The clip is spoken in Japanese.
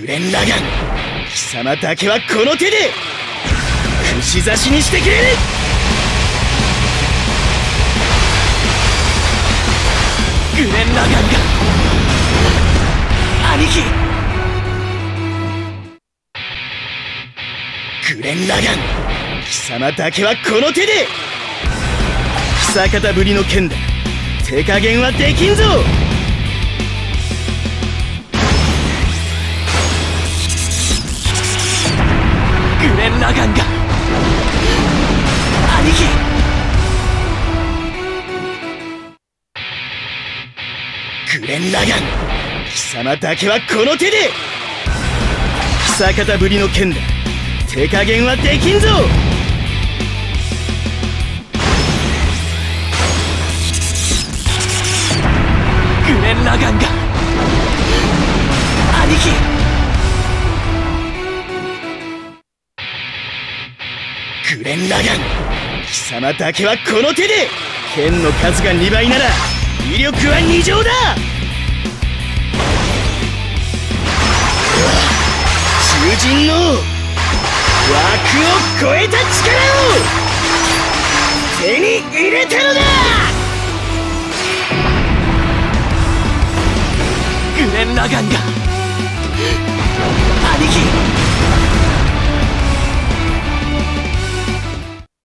グレン・ラガン。貴様だけはこの手で串刺しにしてくれグレン・ラガンが兄貴。グレン・ラガン貴様だけはこの手で。久方ぶりの剣だ手加減はできんぞ。グレン・ラガン貴様だけはこの手で。久方ぶりの剣だ手加減はできんぞ。グレン・ラガンが。兄貴。グレン・ラガン貴様だけはこの手で。剣の数が2倍なら。威力は2乗だ。囚人の枠を超えた力を手に入れたのだ。グレン・ラガンが